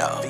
Latino.